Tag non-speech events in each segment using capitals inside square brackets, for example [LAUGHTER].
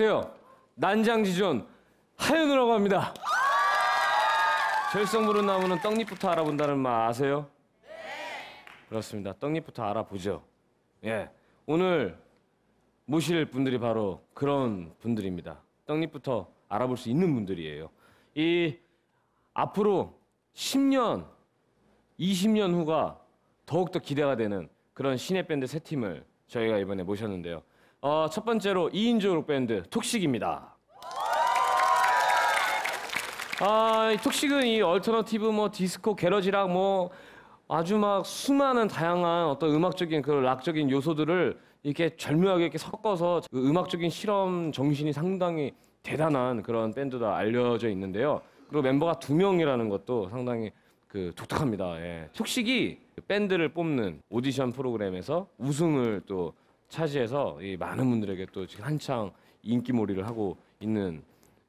안녕하세요. 난장지존 하연우라고 합니다. 절성 부른 나무는 떡잎부터 알아본다는 말 아세요? 네. 그렇습니다. 떡잎부터 알아보죠. 예. 오늘 모실 분들이 바로 그런 분들입니다. 떡잎부터 알아볼 수 있는 분들이에요. 이 앞으로 10년, 20년 후가 더욱더 기대가 되는 그런 신의 밴드 세 팀을 저희가 이번에 모셨는데요. 어, 첫 번째로 2인조 밴드 톡식입니다. 아, 이 톡식은 이 alternative 뭐 디스코 garage rock 뭐 아주 막 수많은 다양한 어떤 음악적인 그 락적인 요소들을 이렇게 절묘하게 이렇게 섞어서 그 음악적인 실험 정신이 상당히 대단한 그런 밴드다 알려져 있는데요. 그리고 멤버가 두 명이라는 것도 상당히 그 독특합니다. 예. 톡식이 밴드를 뽑는 오디션 프로그램에서 우승을 또 차지해서 이 많은 분들에게 또 지금 한창 인기몰이를 하고 있는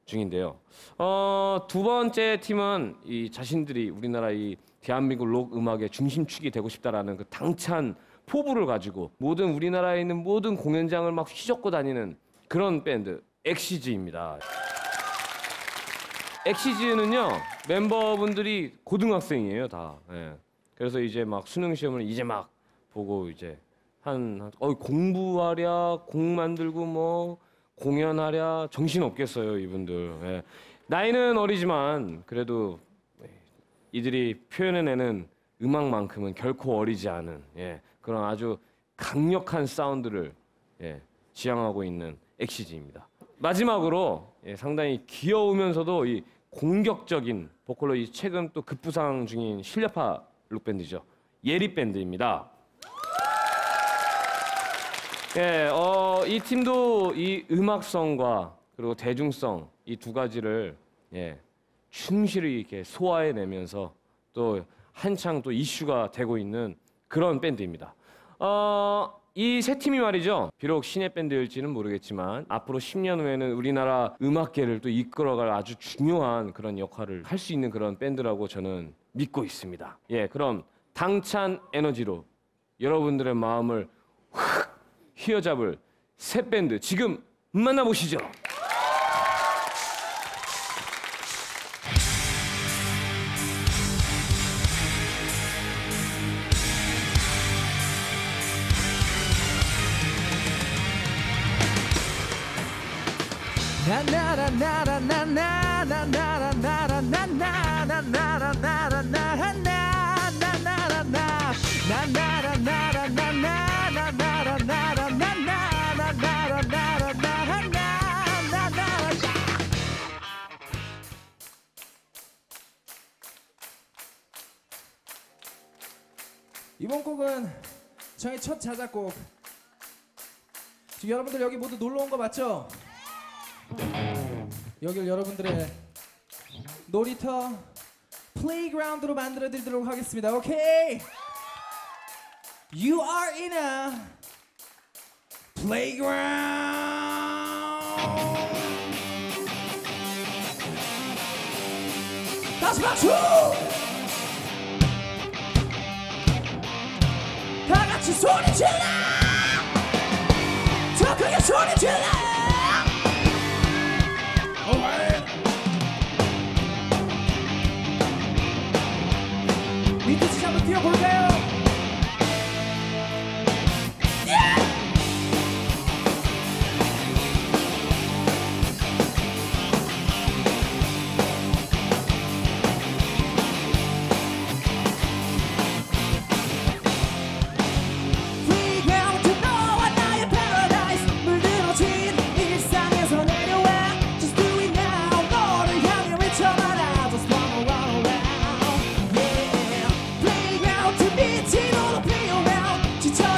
중인데요. 어, 두 번째 팀은 이 자신들이 우리나라 이 대한민국 록 음악의 중심축이 되고 싶다라는 그 당찬 포부를 가지고 모든 우리나라에 있는 모든 공연장을 막 휘젓고 다니는 그런 밴드 엑시즈입니다. 엑시즈는요 멤버분들이 고등학생이에요 다. 예. 그래서 이제 막 수능 시험을 이제 막 보고 이제 한, 한 어, 공부하랴 곡 만들고 뭐 공연하랴 정신 없겠어요 이분들. 예. 나이는 어리지만 그래도 이들이 표현해내는 음악만큼은 결코 어리지 않은 예, 그런 아주 강력한 사운드를 예, 지향하고 있는 엑시즈입니다. 마지막으로 예, 상당히 귀여우면서도 이 공격적인 보컬로 이 최근 또 급부상 중인 실력파 룩 밴드죠. 예리 밴드입니다. 예, 어, 이 팀도 이 음악성과 그리고 대중성 이 두 가지를 예, 충실히 이렇게 소화해내면서 또 한창 또 이슈가 되고 있는 그런 밴드입니다. 어, 이 세 팀이 말이죠. 비록 신예 밴드일지는 모르겠지만 앞으로 10년 후에는 우리나라 음악계를 또 이끌어갈 아주 중요한 그런 역할을 할 수 있는 그런 밴드라고 저는 믿고 있습니다. 예, 그럼 당찬 에너지로 여러분들의 마음을 확 휘어잡을 새 밴드 지금 만나보시죠. 이번 곡은 저희 첫 자작곡. 지금 여러분들 여기 모두 놀러 온 거 맞죠? 여길 여러분들의 놀이터 플레이그라운드로 만들어 드리도록 하겠습니다. 오케이? You are in a playground. 다시 박수! 소리 질러! 더 크게 소리 질러! to tell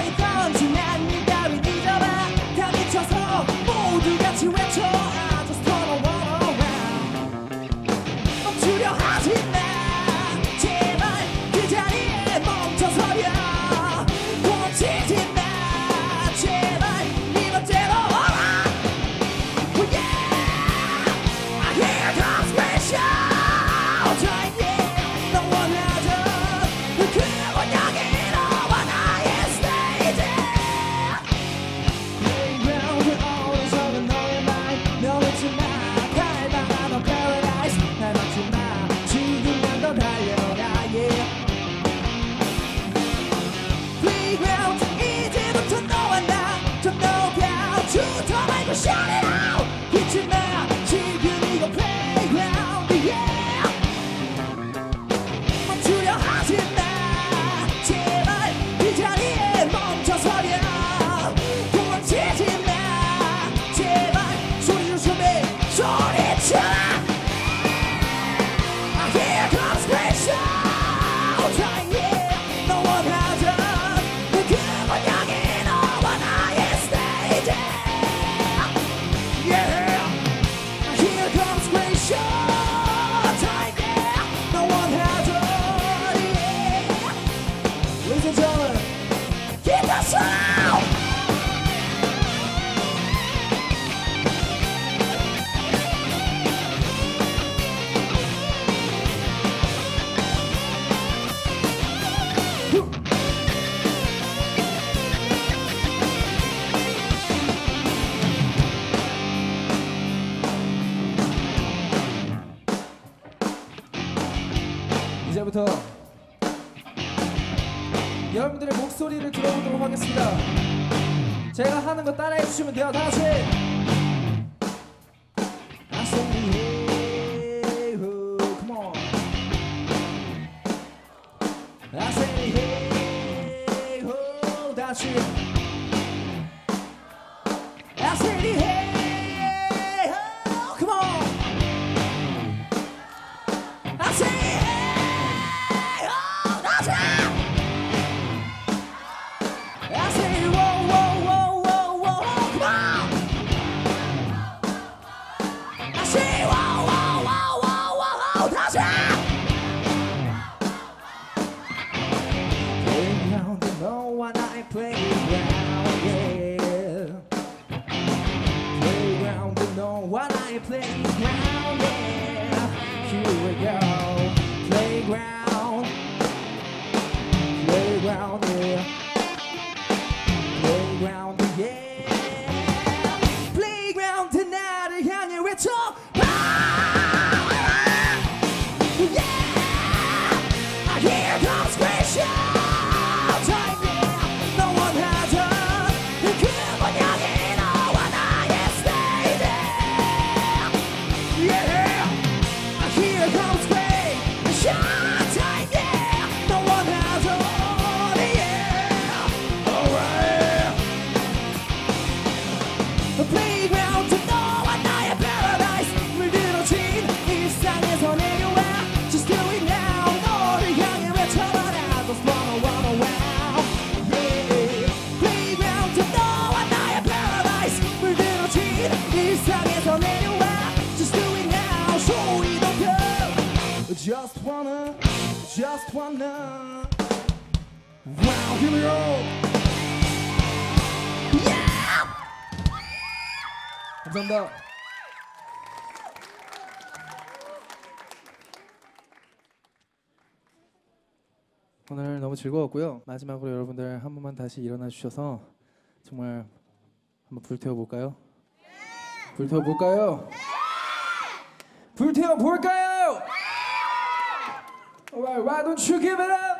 하겠습니다. 제가 하는 거 따라해 주시면 돼요. 다같이. 즐거웠고요. 마지막으로 여러분들 한 번만 다시 일어나 주셔서 정말 한번 불태워 볼까요? 네! 불태워 볼까요? 네! 불태워 볼까요? Why, why don't you give it up?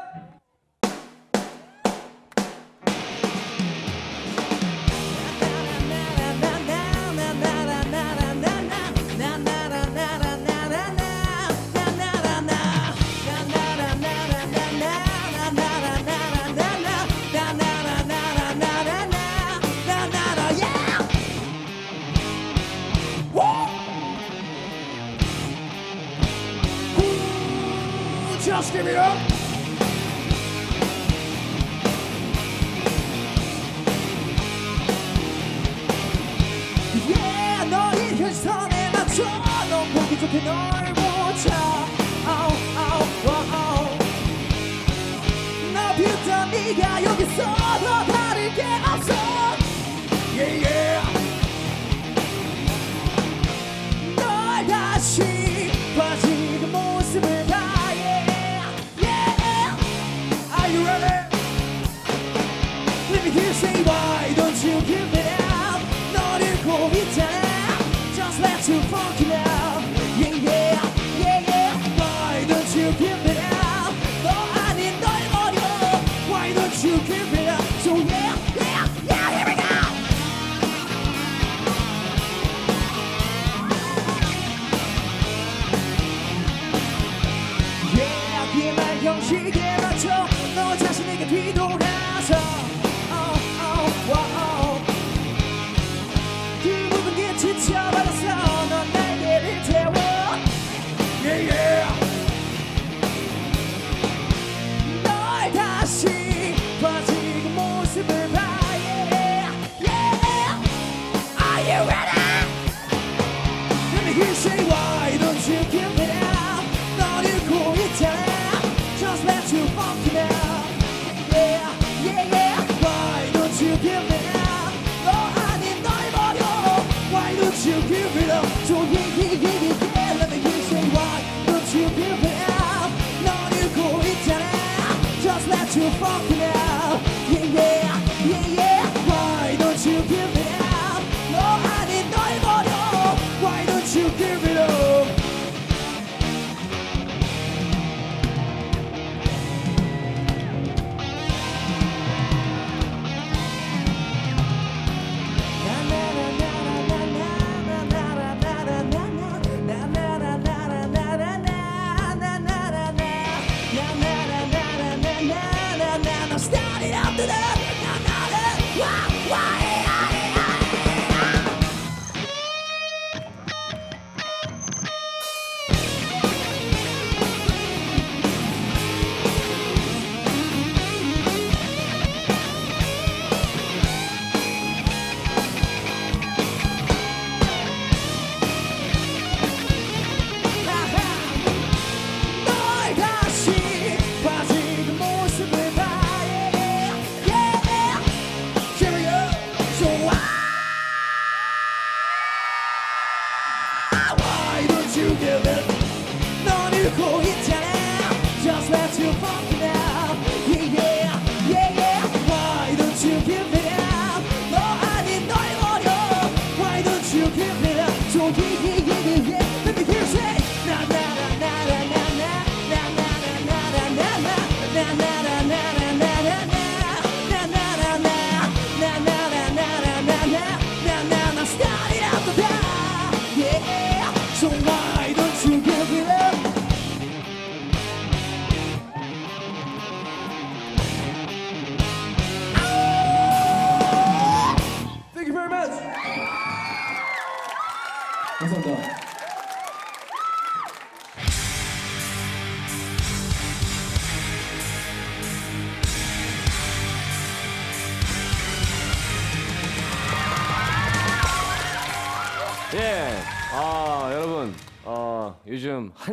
Let's give it up. Yeah, 너의 현상에 맞춰 넌 보기 좋게 널 보자. 아우, 아우, 와우. 나 비웃다 네가 여기서 너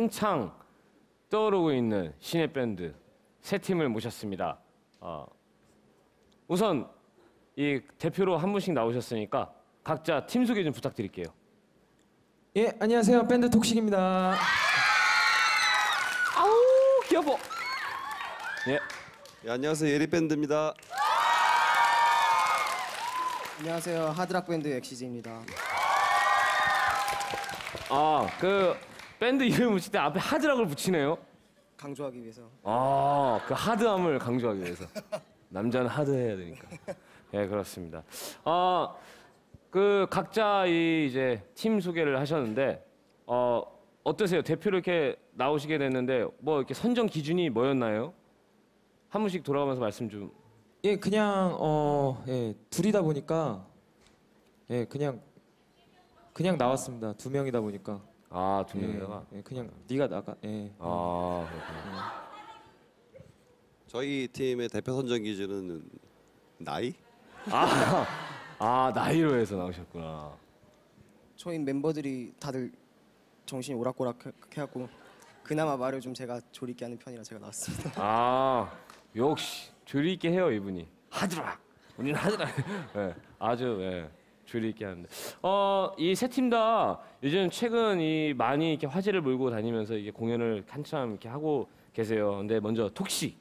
한창 떠오르고 있는 신의 밴드 세 팀을 모셨습니다. 어, 우선 이 대표로 한 분씩 나오셨으니까 각자 팀 소개 좀 부탁드릴게요. 예, 안녕하세요. 밴드 톡식입니다. 아우, 귀여워. 예. 예, 안녕하세요 예리 밴드입니다. 안녕하세요 하드락 밴드 엑시즈입니다. 아, 그 밴드 이름 붙일 때 앞에 하드락을 붙이네요. 강조하기 위해서 아, 그 하드함을 강조하기 위해서. 남자는 하드해야 되니까. 예, 그렇습니다. 아, 그 각자 이 이제 팀 소개를 하셨는데 어, 어떠세요? 대표로 이렇게 나오시게 됐는데 뭐 이렇게 선정 기준이 뭐였나요? 한 분씩 돌아가면서 말씀 좀. 예, 그냥 어, 예, 둘이다 보니까 예, 그냥 그냥 나왔습니다. 두 명이다 보니까. 아, 두 예. 예, 그냥 네가 나가. 예. 아, 그렇구나. 저희 팀의 대표 선정 기준은 나이? 아, 아, 나이로 해서 나오셨구나. 저희 멤버들이 다들 정신이 오락가락 해갖고 그나마 말을 좀 제가 조리 있게 하는 편이라 제가 나왔습니다. 아 역시 조리 있게 해요 이분이 하드락 우리는 하드락 예, 아주 예, 조리 있게 하는데 어 이 세 팀 다 요즘 최근 이 많이 이렇게 화제를 몰고 다니면서 이게 공연을 한참 이렇게 하고 계세요 근데 먼저 톡시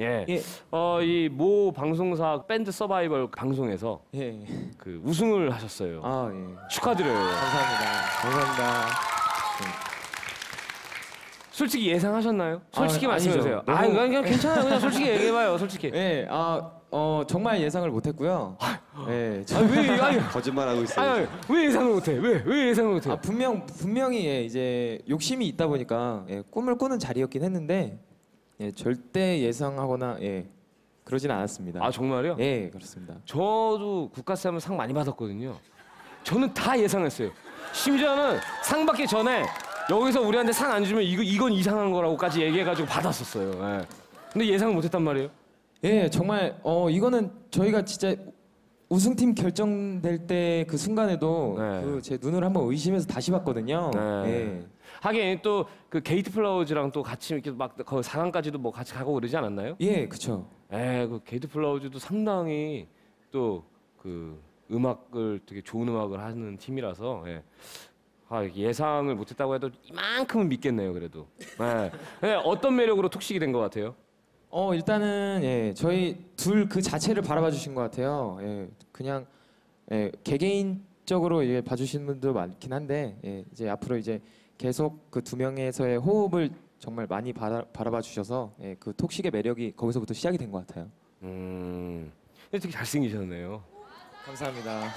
예. 예 어 이 모 방송사 밴드 서바이벌 방송에서 예. 그 우승을 하셨어요 아, 예. 축하드려요 감사합니다. 감사합니다. 솔직히 예상하셨나요 솔직히 아, 말씀해 주세요 아니죠. 아 너무- 그냥 괜찮아요 그냥 솔직히 얘기해 봐요 솔직히 예. 아, 어, 정말 예상을 못 했고요. 예. 저- 아왜 아니 [LAUGHS] 거짓말하고 있어요. 아니, 왜 예상을 못해? 왜? 왜 예상을 못해? 아, 분명 분명히 예, 이제 욕심이 있다 보니까 예, 꿈을 꾸는 자리였긴 했는데 예, 절대 예상하거나 예, 그러진 않았습니다. 아 정말요? 예, 그렇습니다. 저도 국가세 하면 상 많이 받았거든요. 저는 다 예상했어요. 심지어는 상 받기 전에 여기서 우리한테 상 안 주면 이거 이건 이상한 거라고까지 얘기해가지고 받았었어요. 예. 근데 예상을 못했단 말이에요. 예, 정말 어 이거는 저희가 진짜 우승팀 결정될 때 그 순간에도 네. 그 제 눈을 한번 의심해서 다시 봤거든요. 네. 예. 하긴 또 그 게이트 플라워즈랑 또 같이 이렇게 막 거의 4강까지도 뭐 같이 가고 그러지 않았나요? 예, 그쵸. 에, 그 게이트 플라워즈도 상당히 또 그 음악을 되게 좋은 음악을 하는 팀이라서 예. 아, 예상을 못했다고 해도 이만큼은 믿겠네요, 그래도. 예. 예, 어떤 매력으로 톡식이 된 것 같아요? 어 일단은 예 저희 둘 그 자체를 바라봐 주신 것 같아요. 예 그냥 예 개개인적으로 예 봐주시는 분도 많긴 한데 예 이제 앞으로 이제 계속 그 두 명에서의 호흡을 정말 많이 바라, 바라봐 주셔서 예, 그 톡식의 매력이 거기서부터 시작이 된 것 같아요. 음, 근데 되게 잘생기셨네요. 감사합니다.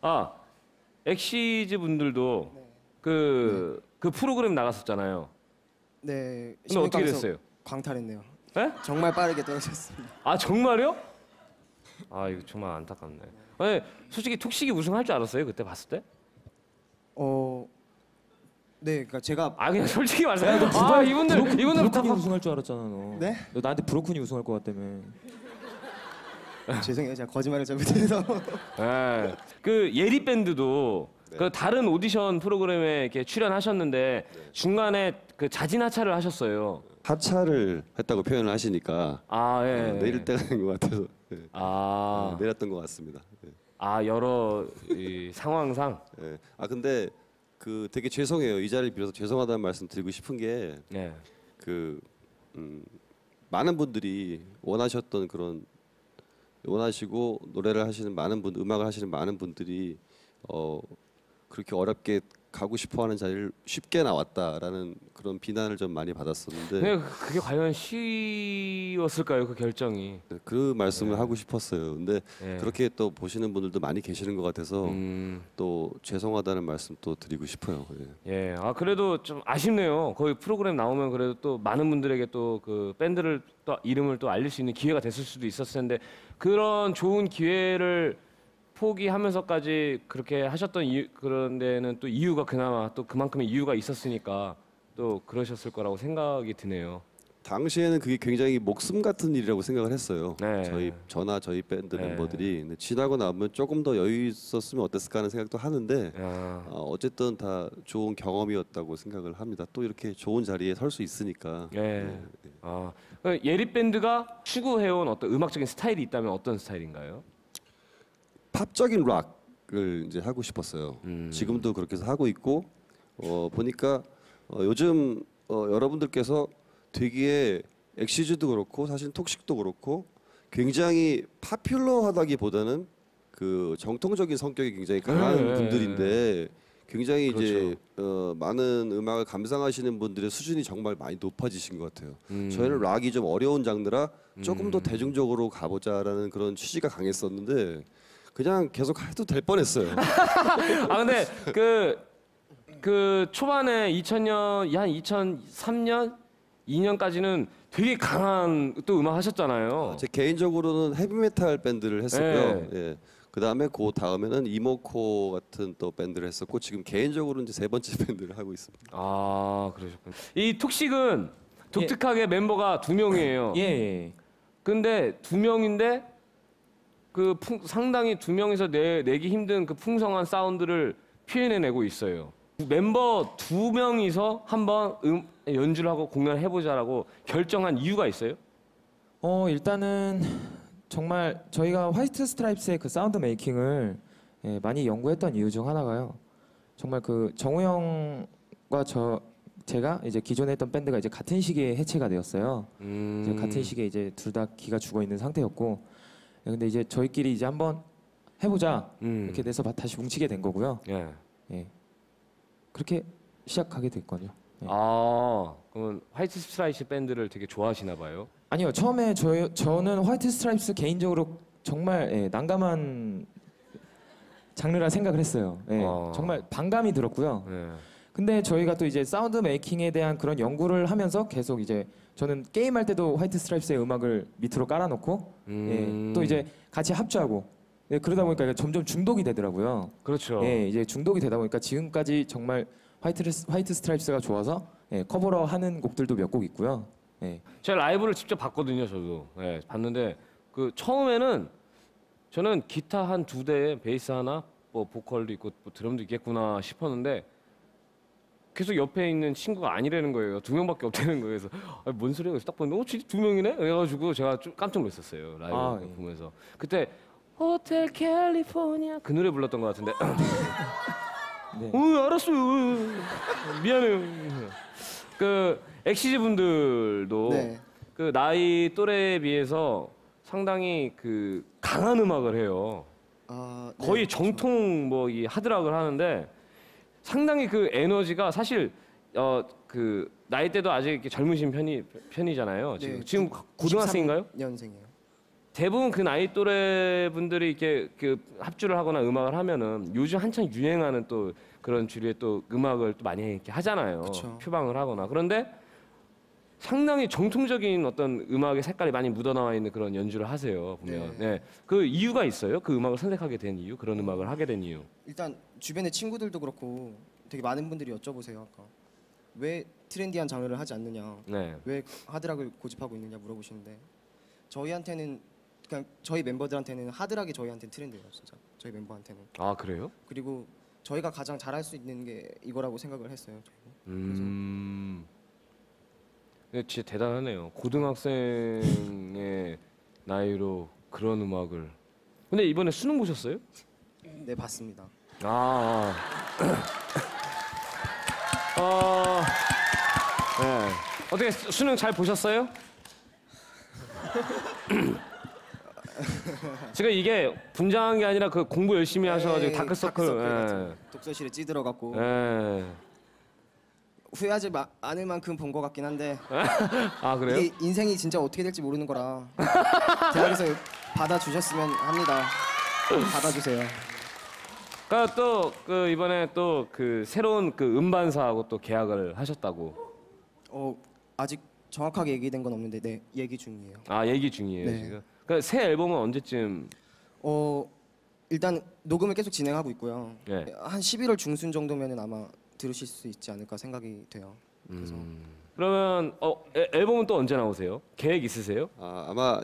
아, 엑시즈 분들도 그, 그 프로그램 나갔었잖아요. 네. 근데 어떻게 됐어요? 광탈했네요. 예? 정말 빠르게 떨어졌습니다. 아 정말요? 아 이거 정말 안타깝네. 아니, 솔직히 톡식이 우승할 줄 알았어요 그때 봤을 때? 어, 네, 그러니까 제가 아 그냥 솔직히 말해서 아 이분들 이분들 다 브로큰이 우승할 줄 알았잖아 너. 네? 너 나한테 브로큰이 우승할 것 같다며. 죄송해요, 제가 거짓말을 잘 못해서. 예. 그 예리 밴드도 그 다른 오디션 프로그램에 이렇게 출연하셨는데 중간에 그 자진 하차를 하셨어요. 하차를 했다고 표현을 하시니까 아 예. 어, 내릴 때가 된 것 같아서 예. 아, 어, 내렸던 것 같습니다. 예. 아 여러 이 상황상. 예. 아 근데 그 되게 죄송해요. 이 자리를 빌어서 죄송하다는 말씀 드리고 싶은 게 예. 그 음, 많은 분들이 원하셨던 그런 원하시고 노래를 하시는 많은 분, 음악을 하시는 많은 분들이 어 그렇게 어렵게 가고 싶어하는 자리를 쉽게 나왔다라는 그런 비난을 좀 많이 받았었는데 근데 그게 과연 쉬웠을까요 그 결정이? 네, 그 말씀을 하고 싶었어요. 근데 예. 그렇게 또 보시는 분들도 많이 계시는 것 같아서 음, 또 죄송하다는 말씀 또 드리고 싶어요. 예. 예. 아 그래도 좀 아쉽네요. 거기 프로그램 나오면 그래도 또 많은 분들에게 또 그 밴드를 또 이름을 또 알릴 수 있는 기회가 됐을 수도 있었을 텐데 그런 좋은 기회를 포기하면서까지 그렇게 하셨던 이유, 그런 데는 또 이유가 그나마 또 그만큼의 이유가 있었으니까 또 그러셨을 거라고 생각이 드네요. 당시에는 그게 굉장히 목숨 같은 일이라고 생각을 했어요. 네. 저희 저나 저희 밴드 네. 멤버들이 근데 지나고 나면 조금 더 여유 있었으면 어땠을까 하는 생각도 하는데 야, 어, 어쨌든 다 좋은 경험이었다고 생각을 합니다. 또 이렇게 좋은 자리에 설 수 있으니까. 예. 네. 아, 그 예리 밴드가 추구해온 어떤 음악적인 스타일이 있다면 어떤 스타일인가요? 팝적인 락을 이제 하고 싶었어요. 음. 지금도 그렇게 해서 하고 있고 어, 보니까 어, 요즘 어, 여러분들께서 되게 엑시즈도 그렇고 사실 톡식도 그렇고 굉장히 파퓰러하다기보다는 그 정통적인 성격이 굉장히 강한 네, 네, 분들인데 굉장히 이제 그렇죠. 어, 많은 음악을 감상하시는 분들의 수준이 정말 많이 높아지신 것 같아요. 음. 저희는 락이 좀 어려운 장르라 조금 더 대중적으로 가보자라는 그런 취지가 강했었는데 그냥 계속 해도 될 뻔했어요. [LAUGHS] 아 근데 그, 그 초반에 2000년 한 2003년 2년까지는 되게 강한 또 음악 하셨잖아요. 제 개인적으로는 헤비메탈 밴드를 했었고요. 네. 예. 그 다음에 그 다음에는 emocore 같은 또 밴드를 했었고 지금 개인적으로 이제 세 번째 [LAUGHS] 밴드를 하고 있습니다. 아 그러셨군요. 이 TOXIC은 독특하게 멤버가 두 명이에요. 예, 예. 근데 두 명인데 그 풍- 상당히 두 명이서 내, 내기 힘든 그 풍성한 사운드를 표현해내고 있어요. 멤버 두 명이서 한번 음, 연주를 하고 공연을 해보자라고 결정한 이유가 있어요? 어 일단은 정말 저희가 White Stripes의 그 sound making을 예, 많이 연구했던 이유 중 하나가요. 정말 그 정우 형과 저 제가 이제 기존에 했던 밴드가 이제 같은 시기에 해체가 되었어요. 음. 같은 시기에 이제 둘 다 기가 죽어 있는 상태였고, 예, 근데 이제 저희끼리 이제 한번 해보자 음. 이렇게 돼서 바- 다시 뭉치게 된 거고요. 예. 예, 그렇게 시작하게 됐거든요. 네. 아 그러면 White Stripe 밴드를 되게 좋아하시나 봐요. 아니요 처음에 저 저는 White Stripes 개인적으로 정말 예, 난감한 장르라 생각을 했어요. 예, 어. 정말 반감이 들었고요. 예. 근데 저희가 또 이제 sound making에 대한 그런 연구를 하면서 계속 이제 저는 게임할 때도 White Stripes의 음악을 밑으로 깔아놓고 음. 예, 또 이제 같이 합주하고 예, 그러다 보니까 점점 중독이 되더라고요. 그렇죠. 예, 이제 중독이 되다 보니까 지금까지 정말 White White Stripes가 좋아서 예, cover로 하는 곡들도 몇 곡 있고요. 예. 제가 라이브를 직접 봤거든요, 저도. 예, 봤는데 그 처음에는 저는 기타 한 두 대에 베이스 하나, 뭐 보컬도 있고 뭐 드럼도 있겠구나 싶었는데 계속 옆에 있는 친구가 아니라는 거예요. 두 명밖에 없다는 거예요. 그래서 아, 뭔 소리야? 그래서 딱 봤는데 어, 진짜 두 명이네? 그래가지고 제가 좀 깜짝 놀랐었어요. 라이브 아, 예. 보면서 그때 호텔 캘리포니아 그 노래 불렀던 것 같은데. [LAUGHS] 네. 어, 알았어요. 미안해요. 그 엑시즈 분들도 네. 그 나이 또래에 비해서 상당히 그 강한 음악을 해요. 아, 네, 거의 그렇죠. 정통 뭐 이 하드락을 하는데 상당히 그 에너지가 사실 어 그 나이 때도 아직 이렇게 젊으신 편이 편이잖아요. 지금 네, 지금 고등학생인가요? 년생이에요. 대부분 그 나이 또래 분들이 이렇게 그 합주를 하거나 음악을 하면은 요즘 한창 유행하는 또 그런 주류의 또 음악을 또 많이 이렇게 하잖아요. 그쵸. 표방을 하거나 그런데 상당히 정통적인 어떤 음악의 색깔이 많이 묻어나와 있는 그런 연주를 하세요 보면. 네. 그 이유가 있어요? 그 음악을 선택하게 된 이유, 그런 음악을 하게 된 이유. 일단 주변의 친구들도 그렇고 되게 많은 분들이 여쭤보세요. 아까 왜 트렌디한 장르를 하지 않느냐, 네. 왜 하드락을 고집하고 있느냐 물어보시는데 저희한테는 그냥 저희 멤버들한테는 하드락이 저희한테는 트렌드예요, 진짜 저희 멤버한테는. 아 그래요? 그리고 저희가 가장 잘할 수 있는 게 이거라고 생각을 했어요. 저희는. 음. 네, 진짜 대단하네요. 고등학생의 나이로 그런 음악을. 근데 이번에 수능 보셨어요? 네 봤습니다. 아. 아. [CLEARS THROAT] 어. 네. 어떻게 수- 수능 잘 보셨어요? [CLEARS THROAT] 지금 이게 분장한 게 아니라 그 공부 열심히 하셔가지고 네, 다크서클. 같은 독서실에 찌들어갔고 예. 예. 후회하지 마, 않을 만큼 본 것 같긴 한데 [LAUGHS] 아 그래요? 이게 인생이 진짜 어떻게 될지 모르는 거라 대학에서 받아주셨으면 합니다. 받아주세요. 그러니까 또 그 이번에 또 그 새로운 그 음반사하고 또 계약을 하셨다고. 어 아직 정확하게 얘기된 건 없는데 네 얘기 중이에요. 아 얘기 중이에요 네. 지금. 그러니까 새 앨범은 언제쯤? 어 일단 녹음을 계속 진행하고 있고요. 네. 한 11월 중순 정도면은 아마 들으실 수 있지 않을까 생각이 돼요. 그래서 그러면 어 애- 앨범은 또 언제 나오세요? 계획 있으세요? 아, 아마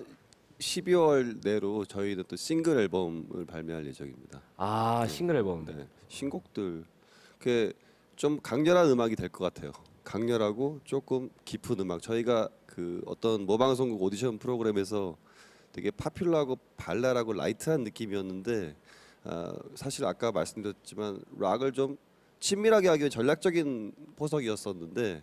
12월 내로 저희는 또 싱글 앨범을 발매할 예정입니다. 아 싱글 앨범. 네, 신곡들 그좀 강렬한 음악이 될 것 같아요. 강렬하고 조금 깊은 음악. 저희가 그 어떤 모방송국 오디션 프로그램에서 되게 popular하고 발랄하고 light한 느낌이었는데 아, 사실 아까 말씀드렸지만 락을 좀 친밀하게 하기 위한 전략적인 포석이었었는데 이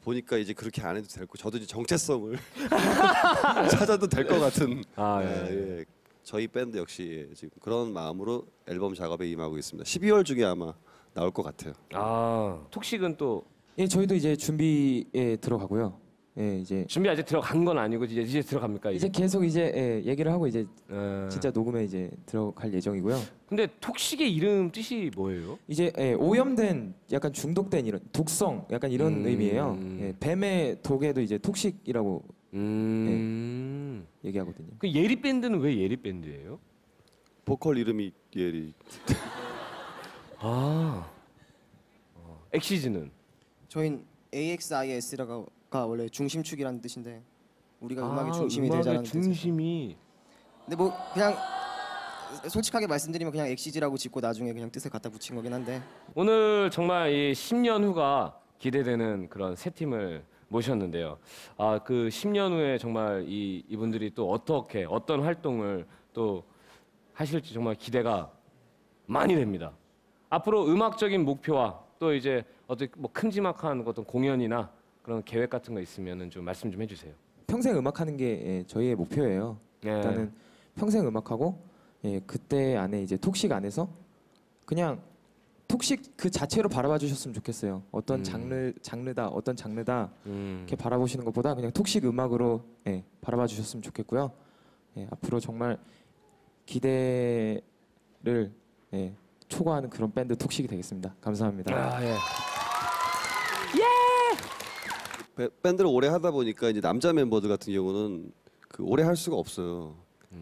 보니까 이제 그렇게 안 해도 될 거. 저도 이제 정체성을 [LAUGHS] 찾아도 될 것 같은. 아, 예, 예. 예. 저희 밴드 역시 지금 그런 마음으로 앨범 작업에 임하고 있습니다. 12월 중에 아마 나올 것 같아요. 아 톡식은 또 예, 저희도 이제 준비에 들어가고요. 예, 이제 준비 아직 들어간 건 아니고 이제 이제 들어갑니까 이제 이제? 계속 이제 예, 얘기를 하고 이제 예. 진짜 녹음에 이제 들어갈 예정이고요. 근데 톡식의 이름 뜻이 뭐예요? 이제 예, 오염된 약간 중독된 이런 독성 약간 이런 음. 의미예요. 예, 뱀의 독에도 이제 톡식이라고 음. 얘기하거든요. 그 예리 밴드는 왜 예리 밴드예요? 보컬 이름이 예리. 아. 어, 엑시즈는 저희는 AXIS라 가 원래 중심축이라는 뜻인데 우리가 아, 음악의 중심이 되자는 뜻이에요. 중심이 근데 뭐 그냥 솔직하게 말씀드리면 그냥 엑시즈라고 짓고 나중에 그냥 뜻을 갖다 붙인 거긴 한데 오늘 정말 이 10년 후가 기대되는 그런 세 팀을 모셨는데요. 아 그 10년 후에 정말 이 이분들이 또 어떻게 어떤 활동을 또 하실지 정말 기대가 많이 됩니다. 앞으로 음악적인 목표와 또 이제 어떤 뭐 큼지막한 어떤 공연이나 그런 계획 같은 거 있으면은 좀 말씀 좀 해주세요. 평생 음악하는 게 예, 저희의 목표예요. 네. 일단은 평생 음악하고 예, 그때 안에 이제 톡식 안에서 그냥 톡식 그 자체로 바라봐 주셨으면 좋겠어요. 어떤 음. 장르 장르다 어떤 장르다 음. 이렇게 바라보시는 것보다 그냥 톡식 음악으로 예, 바라봐 주셨으면 좋겠고요. 예, 앞으로 정말 기대를 예, 초과하는 그런 밴드 톡식이 되겠습니다. 감사합니다. 아 예. 배- 밴드를 오래 하다 보니까 이제 남자 멤버들 같은 경우는 그 오래 할 수가 없어요.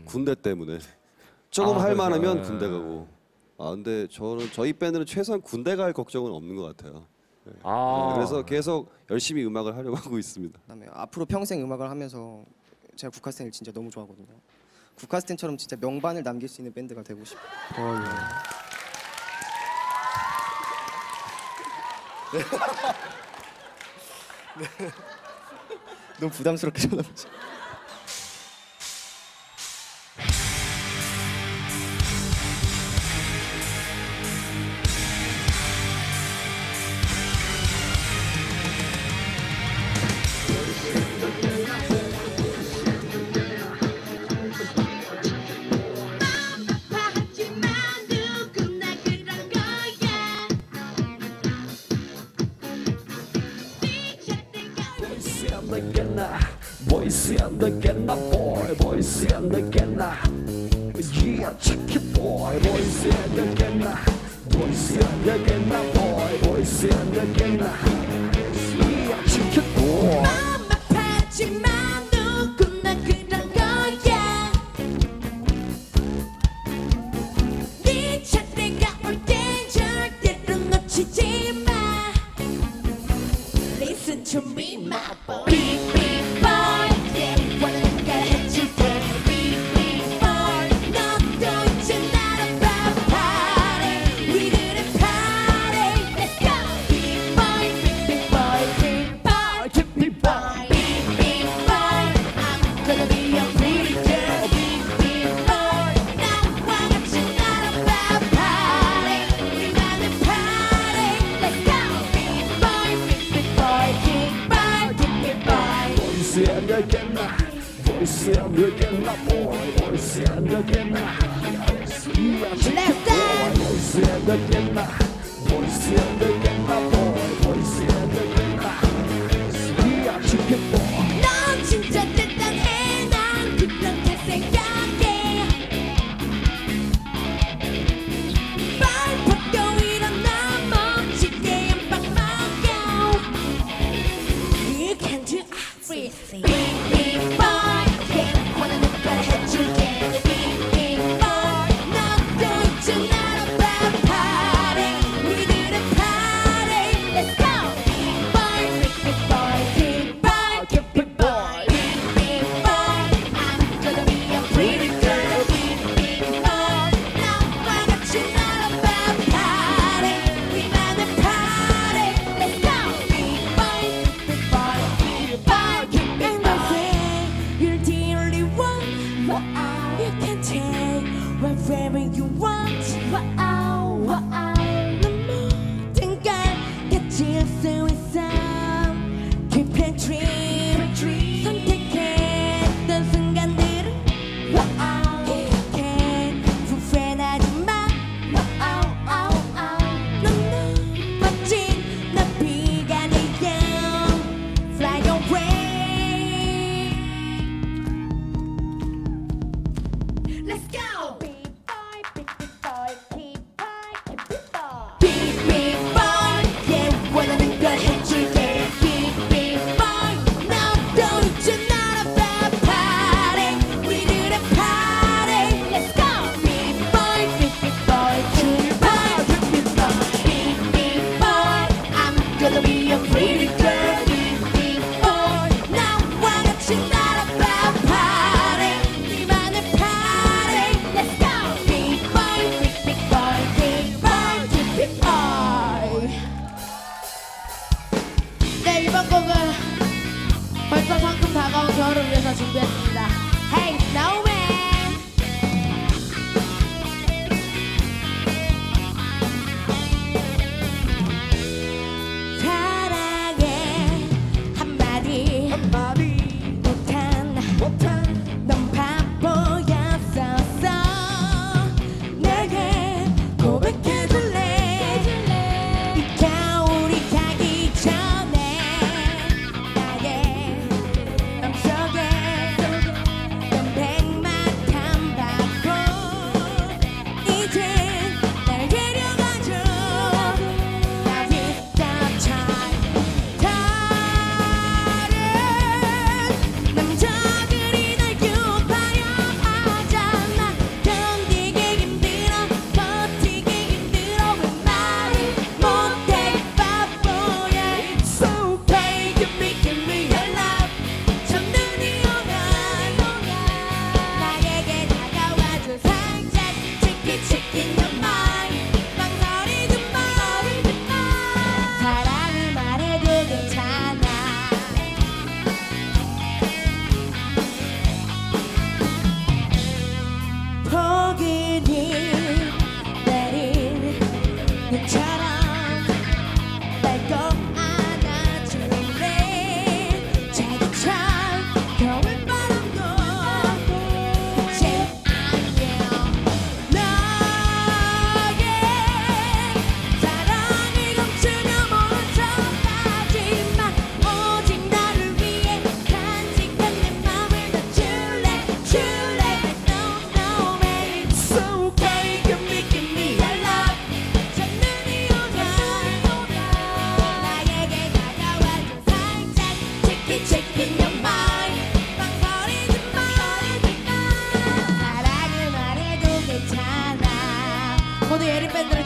군대 때문에 [LAUGHS] 조금 아, 할 그렇죠. 만하면 예. 군대 가고. 아 근데 저는 저희 밴드는 최소한 군대 갈 걱정은 없는 것 같아요. 아 네, 그래서 계속 열심히 음악을 하려고 [LAUGHS] 하고 있습니다. 그다음에 앞으로 평생 음악을 하면서 제가 국카스텐을 진짜 너무 좋아하거든요. 국카스텐처럼 진짜 명반을 남길 수 있는 밴드가 되고 싶어요. [LAUGHS] [LAUGHS] 너무 부담스럽게 쳐다보지. different.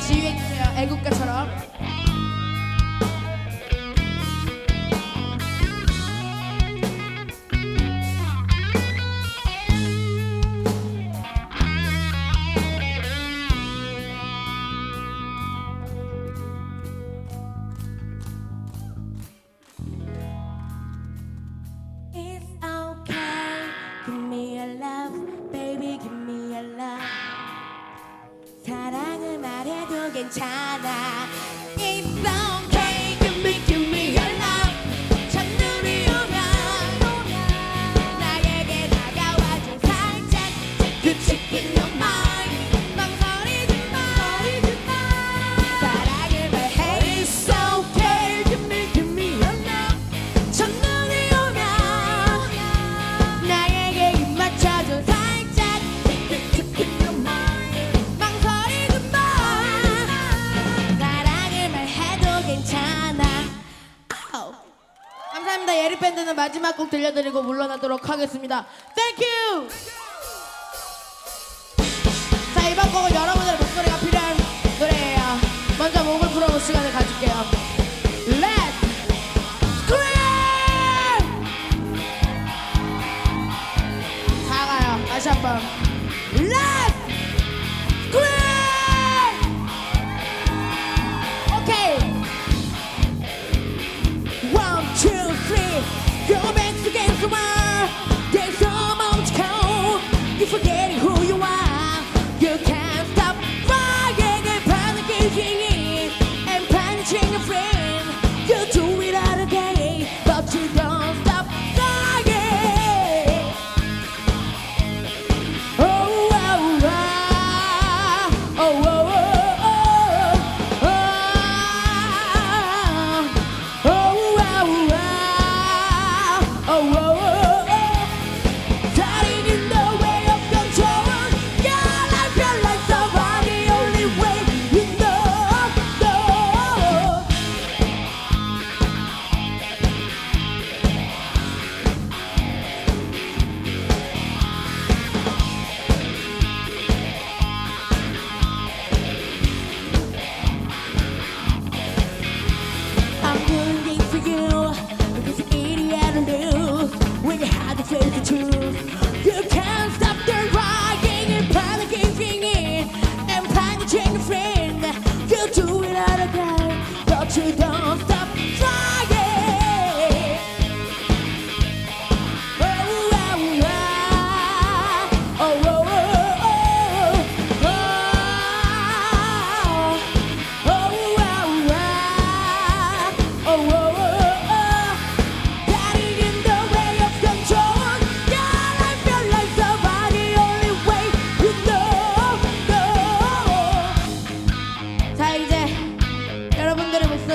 지휘해주세요. 애국가처럼. 드리고 물러나도록 하겠습니다.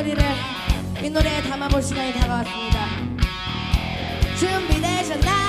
목소리를 이 노래에 담아볼 시간이 다가왔습니다 준비되셨나요?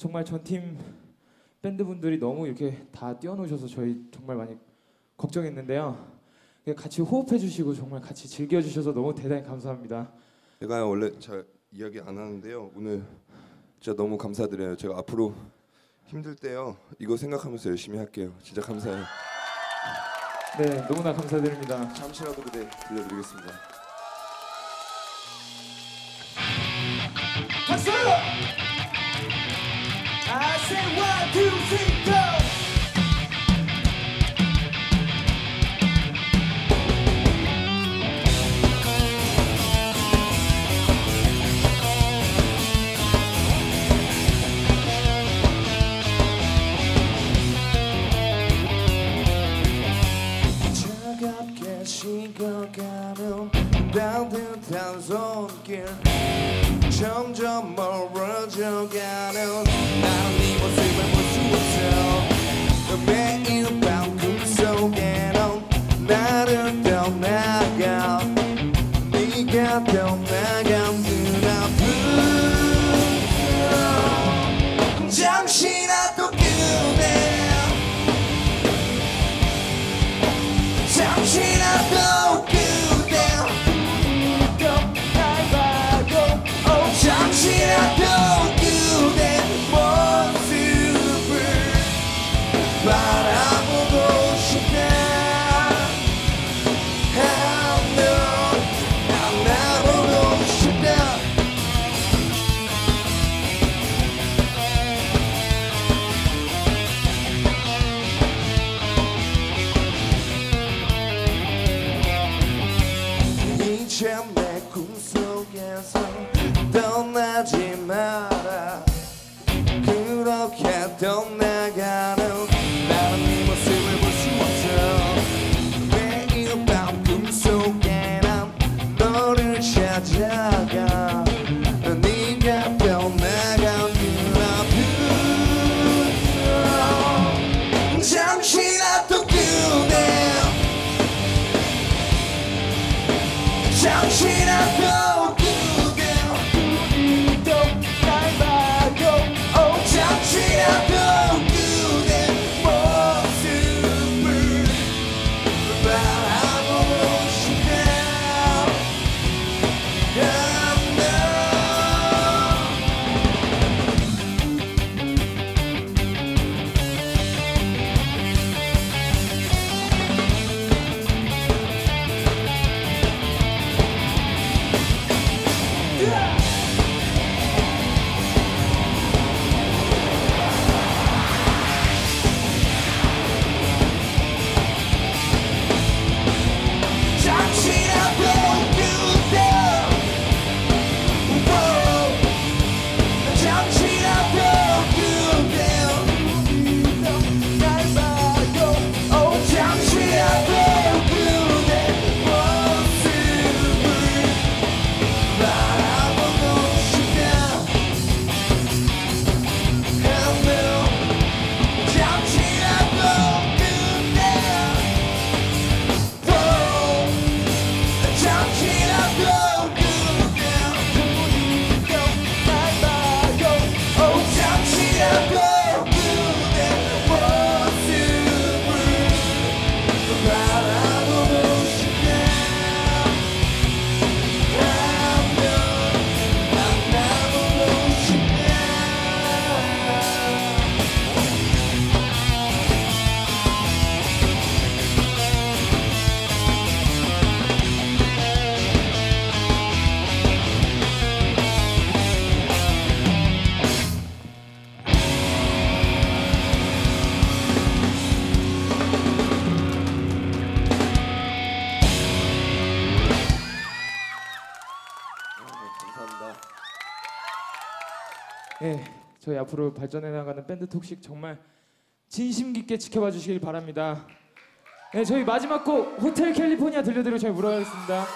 정말 전 팀 밴드분들이 너무 이렇게 다 뛰어노셔서 저희 정말 많이 걱정했는데요. 같이 호흡해 주시고 정말 같이 즐겨 주셔서 너무 대단히 감사합니다. 제가 원래 잘 이야기 안 하는데요. 오늘 진짜 너무 감사드려요. 제가 앞으로 힘들 때요. 이거 생각하면서 열심히 할게요. 진짜 감사해요. 네, 너무나 감사드립니다. 잠시라도 그대 들려드리겠습니다. 박수! I say one, two, three, go. Chicago, Chicago, down zone care. 점점 멀어져 가는 나는 앞으로 발전해 나가는 밴드 톡식 정말 진심 깊게 지켜봐 주시길 바랍니다. 네, 저희 마지막 곡 호텔 캘리포니아 들려드리고 저희 물어가겠습니다.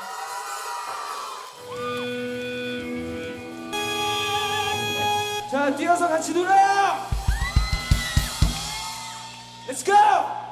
자, 뛰어서 같이 놀아요. Let's go.